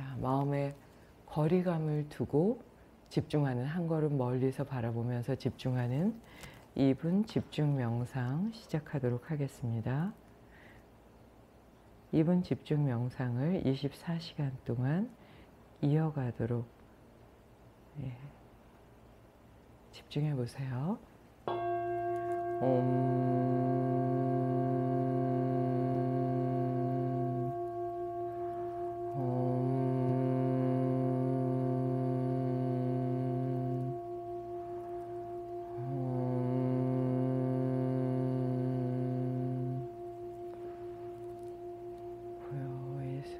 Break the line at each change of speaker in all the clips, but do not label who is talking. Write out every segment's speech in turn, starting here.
자, 마음의 거리감을 두고 집중하는 한 걸음 멀리서 바라보면서 집중하는 2분 집중 명상 시작하도록 하겠습니다. 2분 집중 명상을 24시간 동안 이어가도록 예, 집중해 보세요. 옴.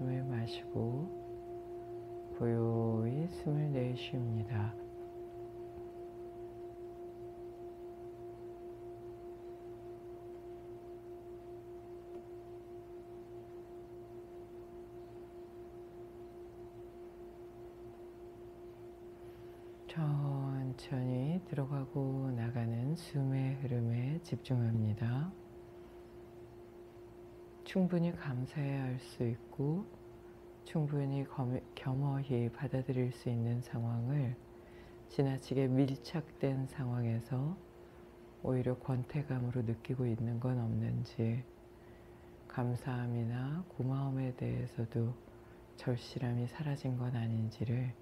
숨을 마시고 고요히 숨을 내쉽니다. 천천히 들어가고 나가는 숨의 흐름에 집중합니다. 충분히 감사해야 할 수 있고 충분히 겸- 겸허히 받아들일 수 있는 상황을 지나치게 밀착된 상황에서 오히려 권태감으로 느끼고 있는 건 없는지 감사함이나 고마움에 대해서도 절실함이 사라진 건 아닌지를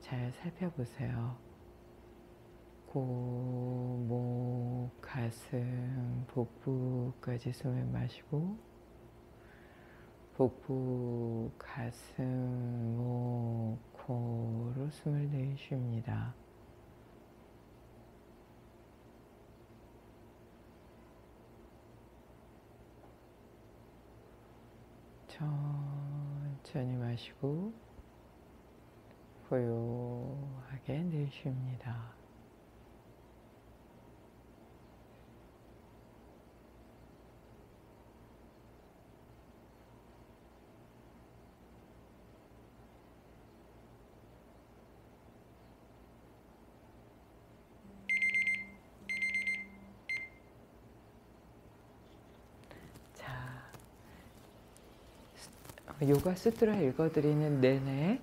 잘 살펴보세요. 고, 목, 가슴, 복부까지 숨을 마시고 복부, 가슴, 목, 코로 숨을 내쉽니다. 천천히 마시고 고요하게 내쉽니다. 요가 수트라 읽어드리는 내내